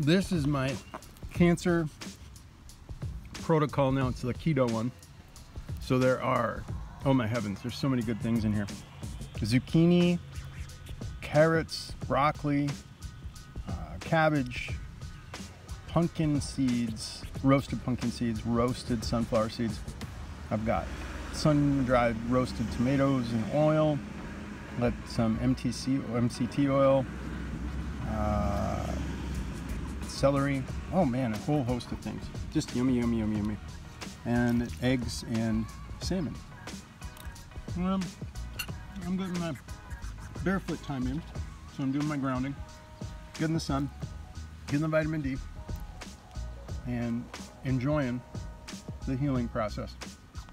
This is my cancer protocol now. It's the keto one. So there are, oh my heavens, there's so many good things in here. Zucchini, carrots, broccoli, uh, cabbage, pumpkin seeds, roasted pumpkin seeds, roasted sunflower seeds. I've got sun-dried roasted tomatoes in oil, let some MTC MCT oil, celery. Oh man, a whole host of things. Just yummy, yummy, yummy, yummy. And eggs and salmon. Um, I'm getting my barefoot time in, so I'm doing my grounding, getting the sun, getting the vitamin D, and enjoying the healing process.